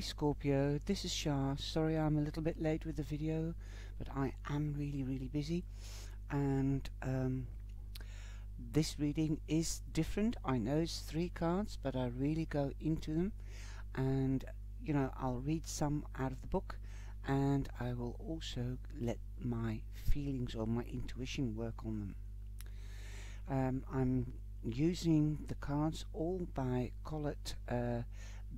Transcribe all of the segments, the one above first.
Hi Scorpio, this is Shah. Sorry I'm a little bit late with the video, but I am really, really busy. And um, this reading is different. I know it's three cards, but I really go into them. And, you know, I'll read some out of the book, and I will also let my feelings or my intuition work on them. Um, I'm using the cards all by Colette uh,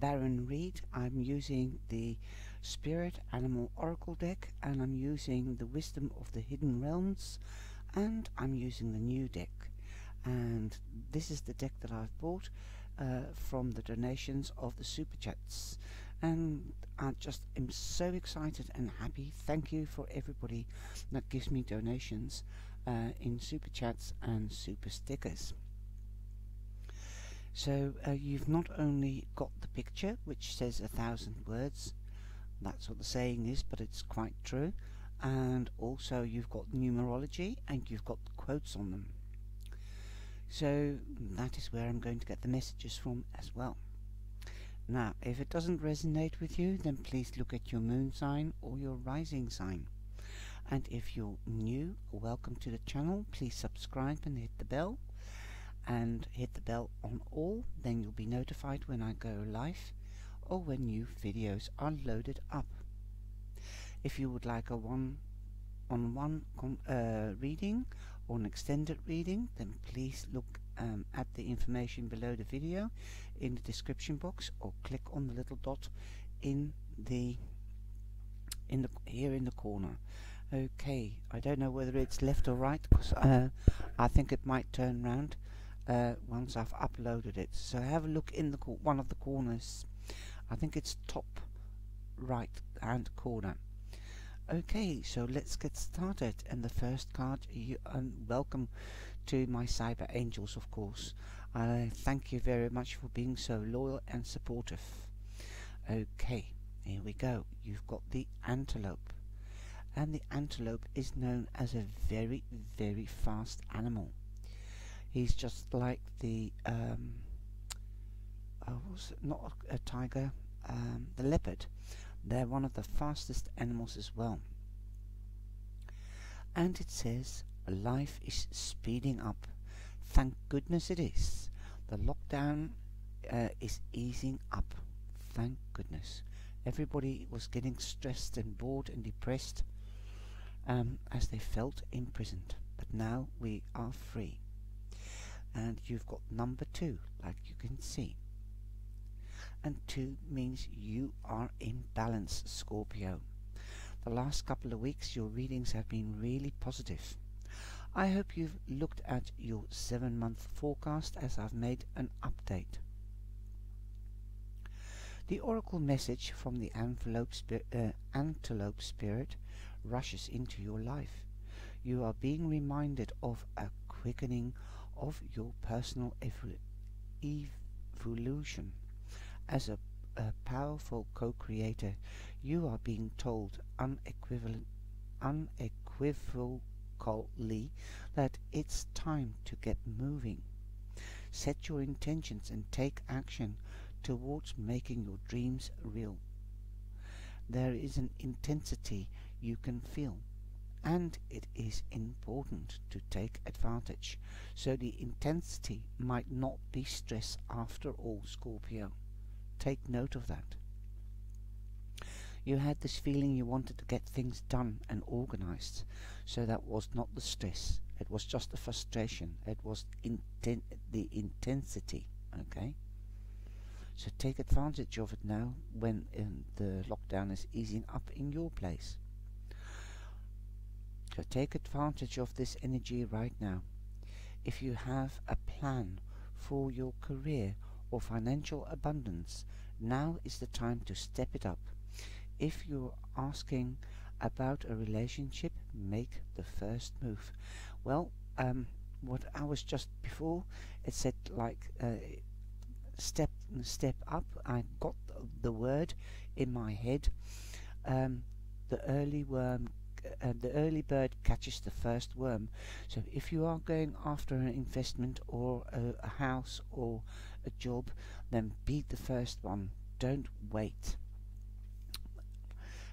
Baron Reid. I'm using the Spirit Animal Oracle deck and I'm using the Wisdom of the Hidden Realms and I'm using the new deck. And this is the deck that I've bought uh, from the donations of the Super Chats. And I just am so excited and happy. Thank you for everybody that gives me donations uh, in Super Chats and Super Stickers. So uh, you've not only got the picture, which says a thousand words, that's what the saying is, but it's quite true, and also you've got numerology and you've got quotes on them. So that is where I'm going to get the messages from as well. Now, if it doesn't resonate with you, then please look at your moon sign or your rising sign. And if you're new, welcome to the channel. Please subscribe and hit the bell and hit the bell on all then you'll be notified when I go live or when new videos are loaded up. If you would like a one on one uh, reading or an extended reading then please look um, at the information below the video in the description box or click on the little dot in the in the here in the corner okay I don't know whether it's left or right because uh, I think it might turn round uh, once I've uploaded it. So have a look in the one of the corners. I think it's top right hand corner. Okay, so let's get started. And the first card, you, um, welcome to my cyber angels, of course. I thank you very much for being so loyal and supportive. Okay, here we go. You've got the antelope. And the antelope is known as a very, very fast animal. He's just like the um, oh, not a, tiger, um, the leopard. They're one of the fastest animals as well. And it says life is speeding up. Thank goodness it is. The lockdown uh, is easing up. Thank goodness. Everybody was getting stressed and bored and depressed um, as they felt imprisoned. But now we are free and you've got number two like you can see. And two means you are in balance Scorpio. The last couple of weeks your readings have been really positive. I hope you've looked at your seven month forecast as I've made an update. The oracle message from the uh, antelope spirit rushes into your life. You are being reminded of a quickening of your personal evolution. As a, a powerful co-creator, you are being told unequivocally that it's time to get moving. Set your intentions and take action towards making your dreams real. There is an intensity you can feel and it is important to take advantage. So the intensity might not be stress after all, Scorpio. Take note of that. You had this feeling you wanted to get things done and organized, so that was not the stress. It was just the frustration. It was inten the intensity. Okay. So take advantage of it now when um, the lockdown is easing up in your place. So take advantage of this energy right now. If you have a plan for your career or financial abundance, now is the time to step it up. If you're asking about a relationship, make the first move. Well, um, what I was just before, it said like uh, step step up. I got the word in my head. Um, the early worm uh, the early bird catches the first worm. So if you are going after an investment or a, a house or a job, then be the first one. Don't wait.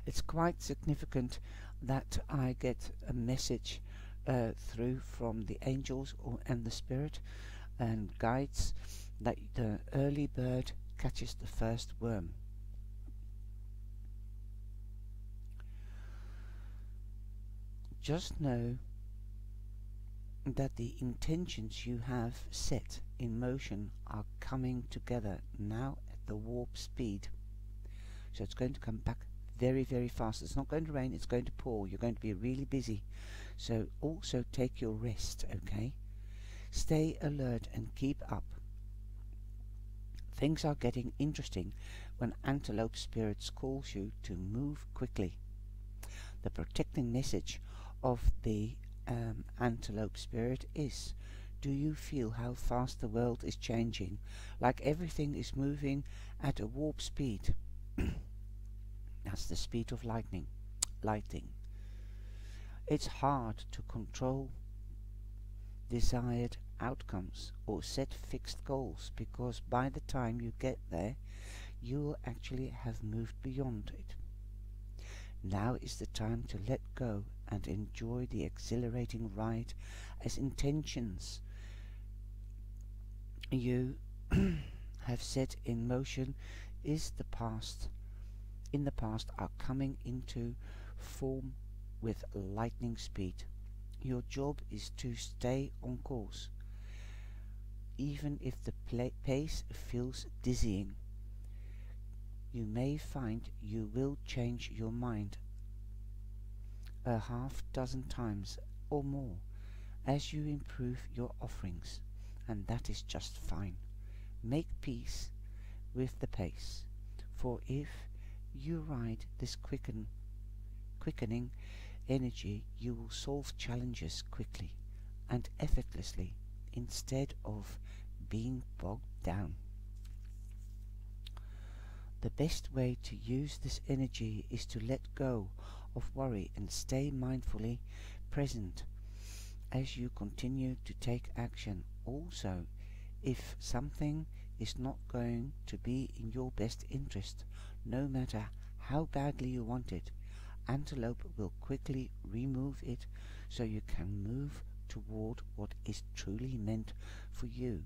it's quite significant that I get a message uh, through from the angels or, and the spirit and guides that the early bird catches the first worm. Just know that the intentions you have set in motion are coming together now at the warp speed. So it's going to come back very, very fast. It's not going to rain, it's going to pour. You're going to be really busy. So also take your rest, okay? Stay alert and keep up. Things are getting interesting when Antelope Spirits calls you to move quickly. The protecting message of the um, Antelope Spirit is do you feel how fast the world is changing? Like everything is moving at a warp speed. That's the speed of lightning. Lighting. It's hard to control desired outcomes or set fixed goals because by the time you get there, you will actually have moved beyond it. Now is the time to let go and enjoy the exhilarating ride as intentions you have set in motion is the past in the past are coming into form with lightning speed. Your job is to stay on course, even if the pace feels dizzying. You may find you will change your mind a half dozen times or more as you improve your offerings, and that is just fine. Make peace with the pace, for if you ride this quicken, quickening energy, you will solve challenges quickly and effortlessly instead of being bogged down. The best way to use this energy is to let go of worry and stay mindfully present as you continue to take action. Also, if something is not going to be in your best interest, no matter how badly you want it, Antelope will quickly remove it so you can move toward what is truly meant for you.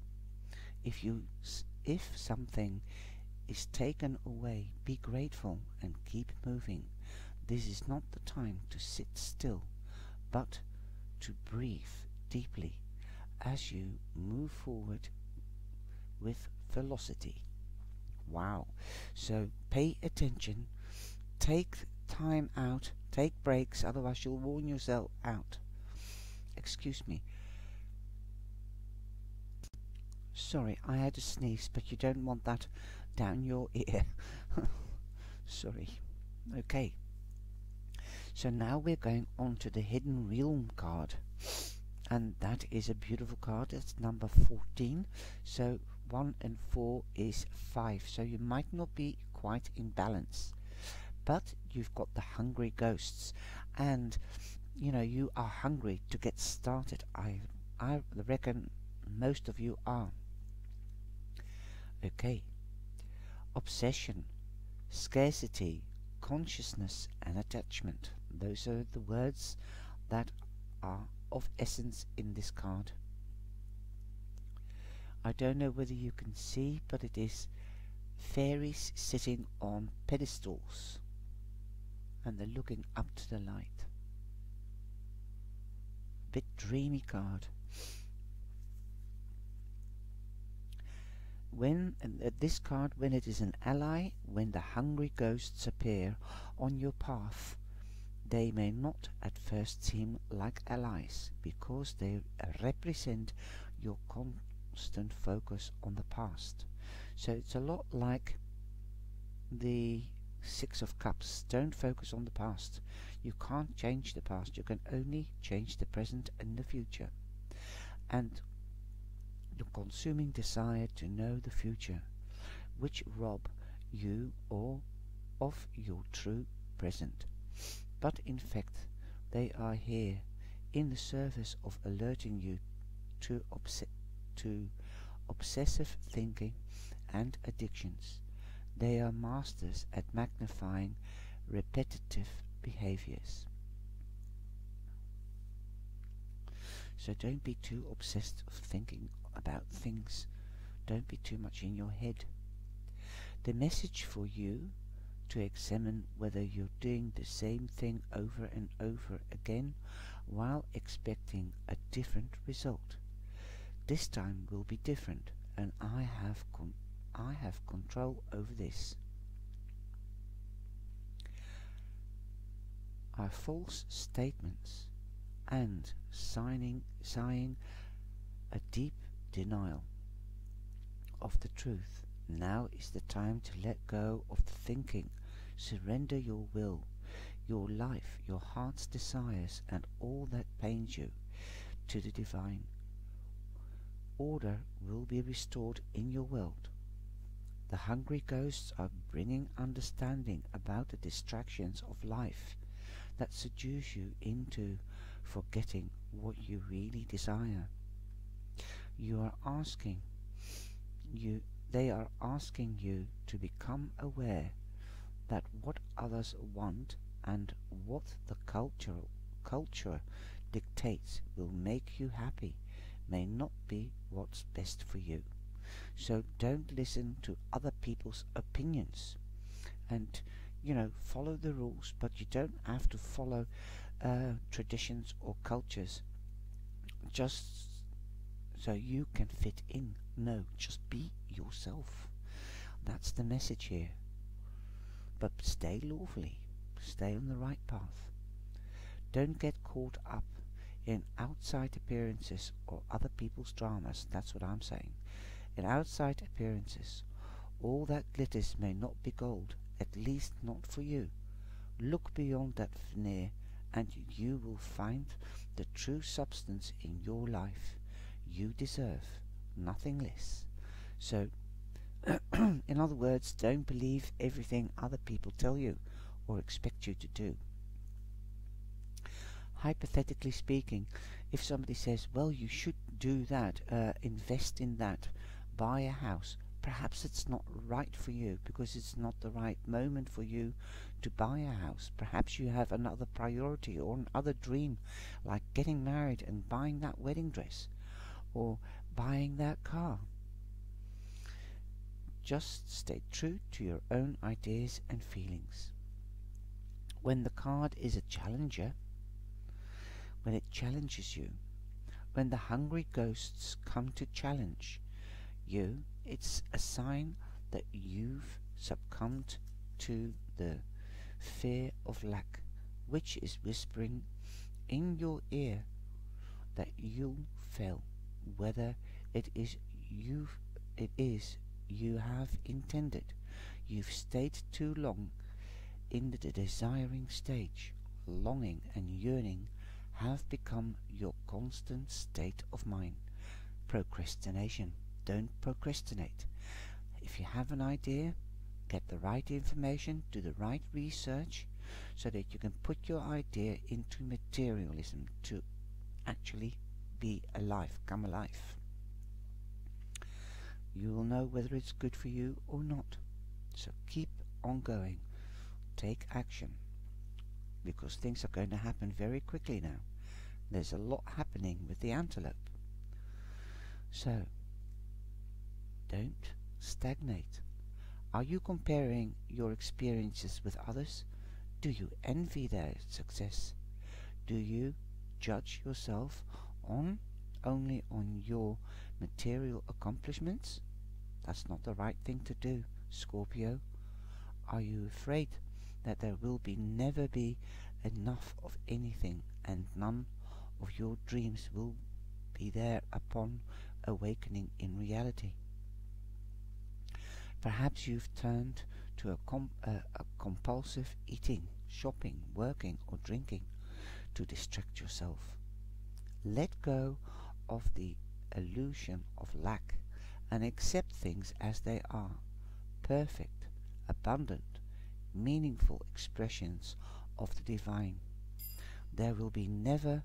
If you if something is taken away, be grateful and keep moving. This is not the time to sit still, but to breathe deeply as you move forward with velocity. Wow. So pay attention, take time out, take breaks, otherwise you'll worn yourself out. Excuse me. Sorry, I had a sneeze, but you don't want that down your ear. Sorry. Okay. So now we're going on to the Hidden Realm card. And that is a beautiful card. It's number 14. So 1 and 4 is 5. So you might not be quite in balance. But you've got the hungry ghosts. And, you know, you are hungry to get started. I, I reckon most of you are. Okay. Obsession, scarcity, consciousness and attachment. Those are the words that are of essence in this card. I don't know whether you can see, but it is fairies sitting on pedestals and they're looking up to the light. Bit dreamy card. When uh, this card, when it is an ally, when the hungry ghosts appear on your path, they may not at first seem like allies because they represent your constant focus on the past. So it's a lot like the Six of Cups. Don't focus on the past. You can't change the past. You can only change the present and the future. And the consuming desire to know the future, which rob you or of your true present. But in fact, they are here in the service of alerting you to, obs to obsessive thinking and addictions. They are masters at magnifying repetitive behaviors. So don't be too obsessed of thinking about things. Don't be too much in your head. The message for you to examine whether you're doing the same thing over and over again while expecting a different result. This time will be different and I have I have control over this. Are false statements and signing, sighing a deep denial of the truth. Now is the time to let go of the thinking. Surrender your will, your life, your heart's desires, and all that pains you to the divine. Order will be restored in your world. The hungry ghosts are bringing understanding about the distractions of life that seduce you into forgetting what you really desire. You are asking you they are asking you to become aware that what others want and what the culture culture dictates will make you happy may not be what's best for you. So don't listen to other people's opinions and you know follow the rules but you don't have to follow uh, traditions or cultures just so you can fit in. No, just be yourself. That's the message here. But stay lawfully. Stay on the right path. Don't get caught up in outside appearances or other people's dramas. That's what I'm saying. In outside appearances, all that glitters may not be gold, at least not for you. Look beyond that veneer and you will find the true substance in your life. You deserve nothing less. So, in other words, don't believe everything other people tell you or expect you to do. Hypothetically speaking, if somebody says, well, you should do that, uh, invest in that, buy a house, perhaps it's not right for you because it's not the right moment for you to buy a house. Perhaps you have another priority or another dream, like getting married and buying that wedding dress or buying that car. Just stay true to your own ideas and feelings. When the card is a challenger, when it challenges you, when the hungry ghosts come to challenge you, it's a sign that you've succumbed to the fear of lack, which is whispering in your ear that you'll fail, whether it is you it is you have intended. You've stayed too long in the desiring stage. Longing and yearning have become your constant state of mind. Procrastination. Don't procrastinate. If you have an idea, get the right information, do the right research, so that you can put your idea into materialism to actually be alive, come alive. You will know whether it's good for you or not. So keep on going. Take action. Because things are going to happen very quickly now. There's a lot happening with the antelope. So, don't stagnate. Are you comparing your experiences with others? Do you envy their success? Do you judge yourself on only on your material accomplishments? That's not the right thing to do, Scorpio. Are you afraid that there will be never be enough of anything and none of your dreams will be there upon awakening in reality? Perhaps you've turned to a, uh, a compulsive eating, shopping, working or drinking to distract yourself. Let go of the illusion of lack and accept things as they are, perfect, abundant, meaningful expressions of the divine. There will be never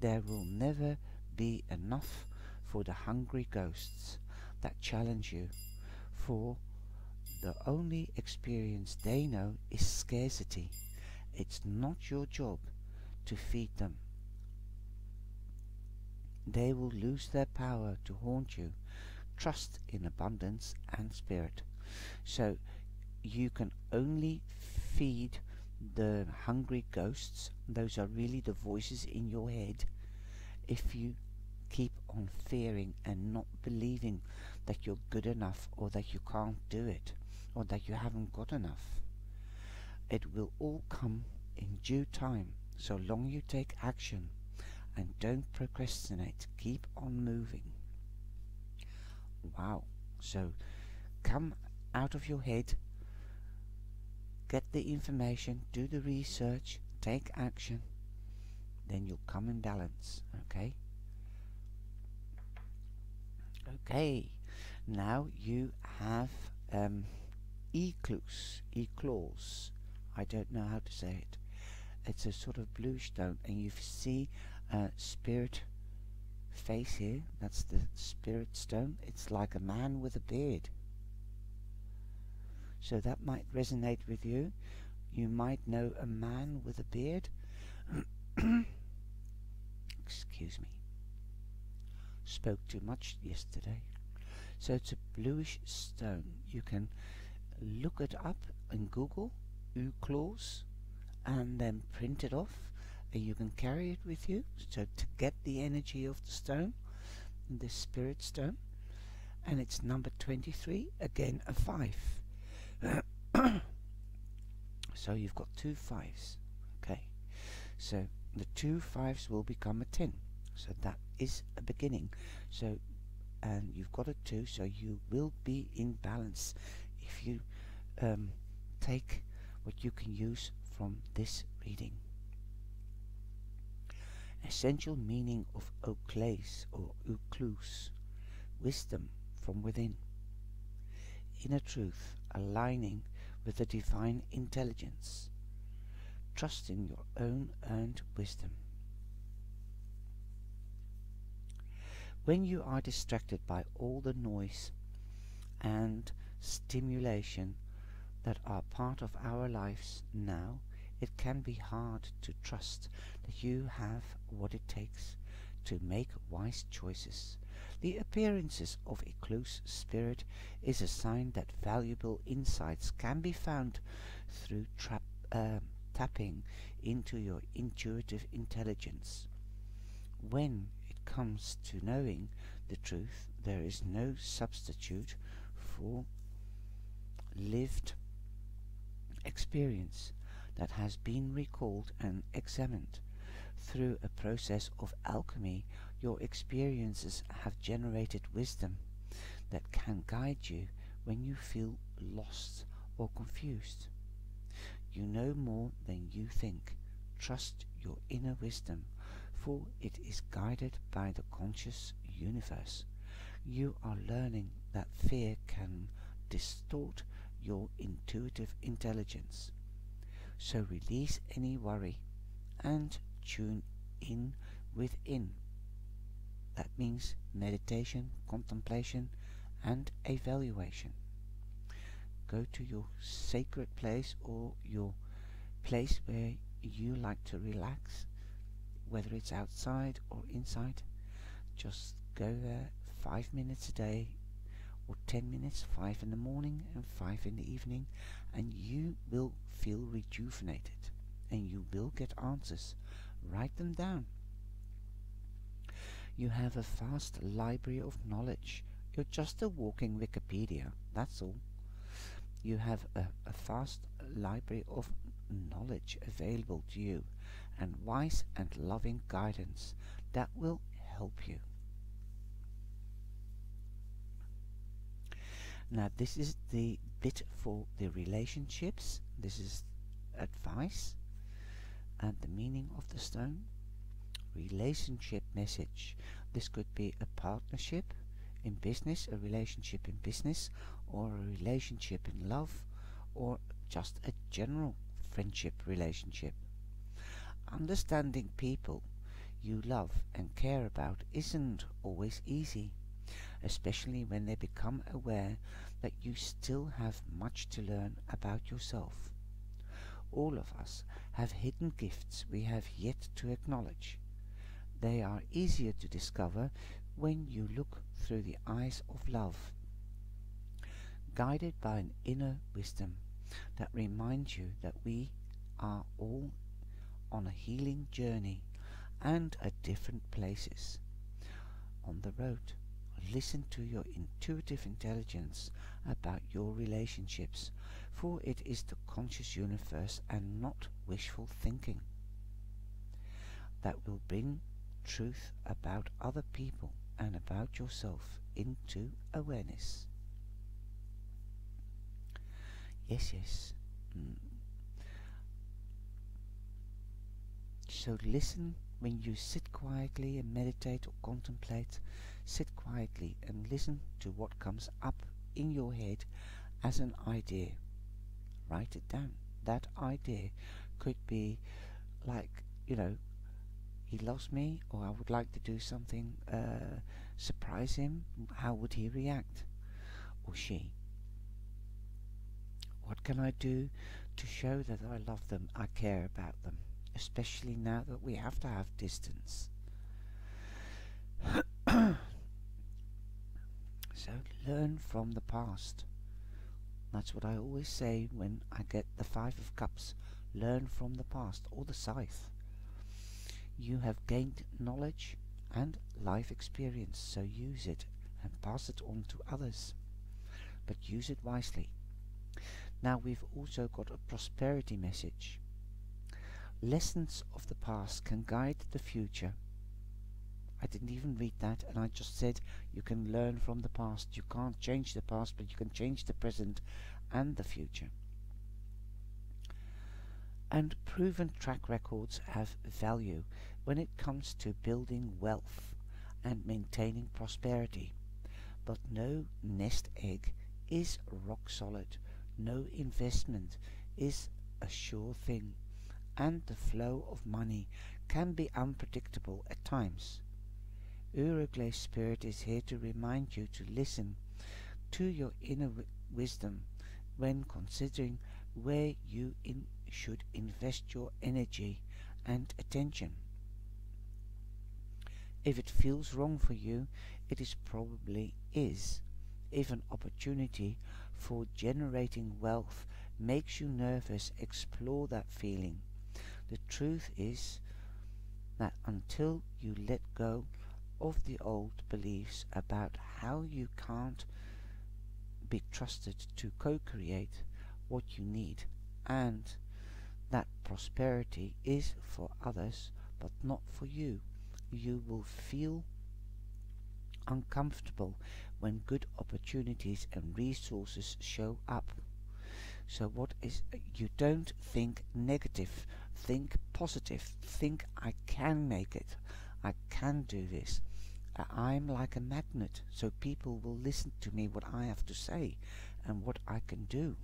there will never be enough for the hungry ghosts that challenge you, for The only experience they know is scarcity. It's not your job to feed them. They will lose their power to haunt you. Trust in abundance and spirit. So you can only feed the hungry ghosts, those are really the voices in your head, if you keep on fearing and not believing that you're good enough or that you can't do it or that you haven't got enough. It will all come in due time so long you take action and don't procrastinate. Keep on moving. Wow. So come out of your head, get the information, do the research, take action, then you'll come in balance. Okay? Okay. Now you have um, ecluse, eclause. I don't know how to say it. It's a sort of blue stone, and you see a spirit face here. That's the spirit stone. It's like a man with a beard. So that might resonate with you. You might know a man with a beard. Excuse me. Spoke too much yesterday. So it's a bluish stone. You can look it up in Google, Uclause, and then print it off and you can carry it with you so to get the energy of the stone the spirit stone. And it's number 23 again a 5 so you've got two fives. Okay. So the two fives will become a 10 so that is a beginning. So and you've got a 2 so you will be in balance if you um, take what you can use from this reading essential meaning of Oclase or Ucluse, wisdom from within. Inner truth aligning with the divine intelligence. trusting your own earned wisdom. When you are distracted by all the noise and stimulation that are part of our lives now, it can be hard to trust that you have what it takes to make wise choices. The appearances of Euclase Spirit is a sign that valuable insights can be found through uh, tapping into your intuitive intelligence. When it comes to knowing the truth, there is no substitute for lived experience that has been recalled and examined. Through a process of alchemy, your experiences have generated wisdom that can guide you when you feel lost or confused. You know more than you think. Trust your inner wisdom, for it is guided by the conscious universe. You are learning that fear can distort your intuitive intelligence. So release any worry and tune in within. That means meditation, contemplation, and evaluation. Go to your sacred place or your place where you like to relax, whether it's outside or inside. Just go there five minutes a day or 10 minutes, 5 in the morning and 5 in the evening, and you will feel rejuvenated and you will get answers. Write them down. You have a vast library of knowledge. You're just a walking Wikipedia, that's all. You have a, a vast library of knowledge available to you and wise and loving guidance that will help you. Now this is the bit for the relationships. This is advice and the meaning of the stone. Relationship message. This could be a partnership in business, a relationship in business, or a relationship in love, or just a general friendship relationship. Understanding people you love and care about isn't always easy. especially when they become aware that you still have much to learn about yourself. All of us have hidden gifts we have yet to acknowledge. They are easier to discover when you look through the eyes of love, guided by an inner wisdom that reminds you that we are all on a healing journey and at different places on the road. Listen to your intuitive intelligence about your relationships, for it is the conscious universe and not wishful thinking that will bring truth about other people and about yourself into awareness. Yes, yes. Mm. So listen when you sit quietly and meditate or contemplate. Sit quietly and listen to what comes up in your head as an idea. Write it down. That idea could be like, you know, he loves me or I would like to do something, uh, surprise him. How would he react? Or she? What can I do to show that I love them, I care about them, especially now that we have to have distance? learn from the past. That's what I always say when I get the Five of Cups. Learn from the past, or the Scythe. You have gained knowledge and life experience, so use it and pass it on to others. But use it wisely. Now we've also got a prosperity message. Lessons of the past can guide the future. I didn't even read that and I just said you can learn from the past. You can't change the past but you can change the present and the future. And proven track records have value when it comes to building wealth and maintaining prosperity. But no nest egg is rock solid no investment is a sure thing, and the flow of money can be unpredictable at times. Uruguay Spirit is here to remind you to listen to your inner wisdom when considering where you in should invest your energy and attention. If it feels wrong for you, it is probably is. If an opportunity for generating wealth makes you nervous, explore that feeling. The truth is that until you let go of the old beliefs about how you can't be trusted to co-create what you need and that prosperity is for others but not for you, you will feel uncomfortable when good opportunities and resources show up. So what is you don't think negative, think positive. Think I can make it. I can do this. I'm like a magnet, so people will listen to me what I have to say and what I can do.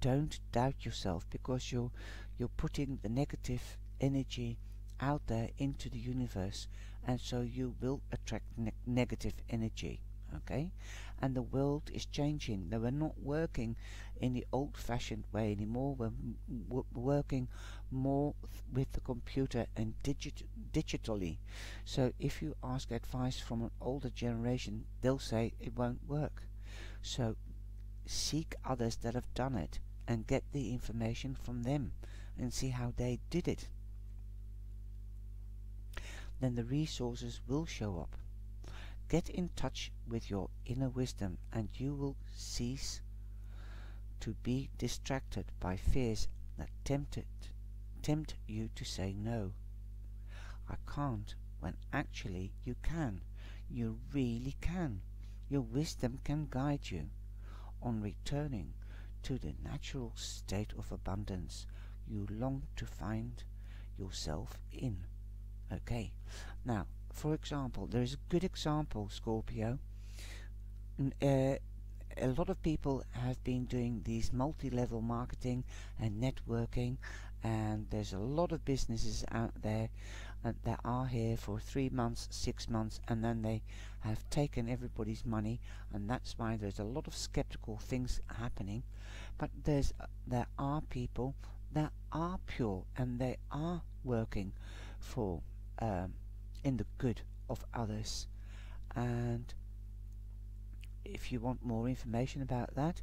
Don't doubt yourself because you're you're putting the negative energy out there into the universe and so you will attract ne negative energy okay? And the world is changing. They were not working in the old-fashioned way anymore. We're working more with the computer and digit digitally. So if you ask advice from an older generation they'll say it won't work. So seek others that have done it and get the information from them and see how they did it. Then the resources will show up. Get in touch with your inner wisdom and you will cease to be distracted by fears that tempted, tempt you to say no. I can't when actually you can. You really can. Your wisdom can guide you on returning to the natural state of abundance you long to find yourself in. Okay, now, for example, there is a good example, Scorpio. Uh, a lot of people have been doing these multi-level marketing and networking and there's a lot of businesses out there uh, that are here for three months, six months, and then they have taken everybody's money, and that's why there's a lot of skeptical things happening. But there's uh, there are people that are pure and they are working for um, in the good of others, and if you want more information about that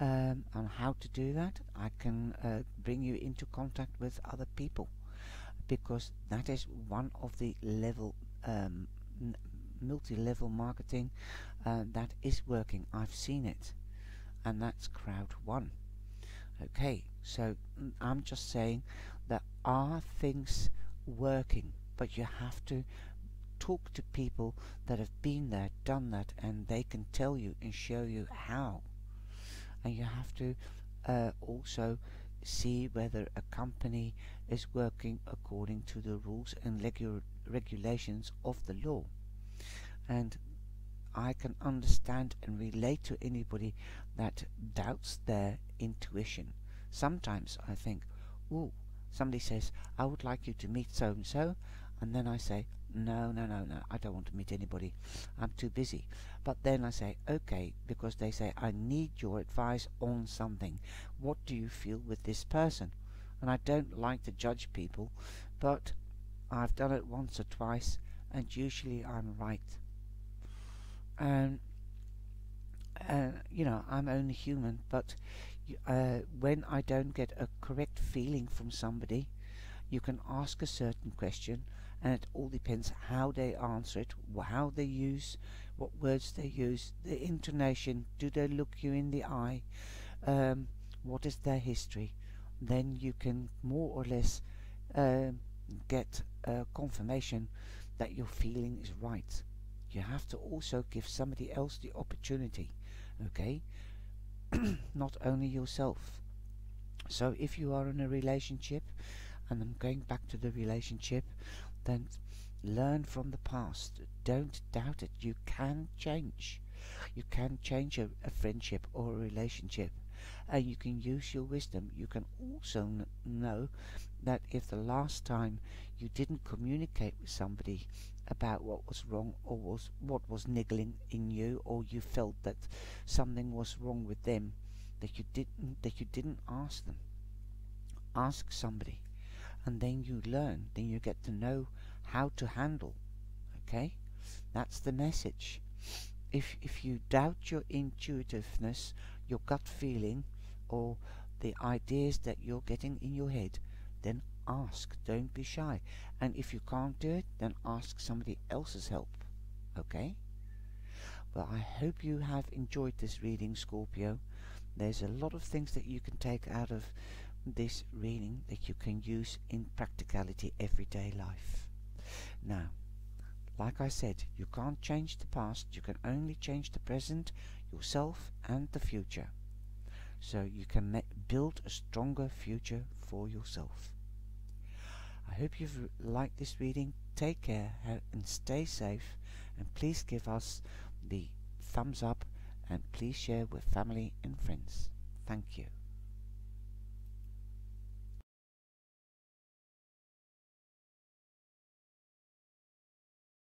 um, on how to do that, I can uh, bring you into contact with other people because that is one of the level um, multi-level marketing uh, that is working. I've seen it, and that's crowd one. Okay, so mm, I'm just saying there are things working, but you have to talk to people that have been there, done that, and they can tell you and show you how. And you have to uh, also see whether a company is working according to the rules and regu regulations of the law. And I can understand and relate to anybody that doubts their intuition. Sometimes I think, oh, somebody says, I would like you to meet so and so, and then I say, no, no, no, no, I don't want to meet anybody. I'm too busy. But then I say, okay, because they say, I need your advice on something. What do you feel with this person? And I don't like to judge people, but I've done it once or twice, and usually I'm right. And, uh, you know, I'm only human, but uh, when I don't get a correct feeling from somebody, you can ask a certain question and it all depends how they answer it, how they use, what words they use, the intonation, do they look you in the eye, um, what is their history. Then you can more or less uh, get confirmation that your feeling is right. You have to also give somebody else the opportunity, okay? Not only yourself. So if you are in a relationship, and I'm going back to the relationship, then learn from the past. Don't doubt it. You can change. You can change a, a friendship or a relationship. And you can use your wisdom. You can also know that if the last time you didn't communicate with somebody about what was wrong or was what was niggling in you or you felt that something was wrong with them that you didn't that you didn't ask them ask somebody and then you learn, then you get to know how to handle. Okay? That's the message. If, if you doubt your intuitiveness, your gut feeling, or the ideas that you're getting in your head, then ask. Don't be shy. And if you can't do it, then ask somebody else's help. Okay? Well, I hope you have enjoyed this reading, Scorpio. There's a lot of things that you can take out of this reading that you can use in practicality everyday life. Now, like I said, you can't change the past, you can only change the present, yourself and the future. So you can build a stronger future for yourself. I hope you've liked this reading. Take care and stay safe and please give us the thumbs up and please share with family and friends. Thank you.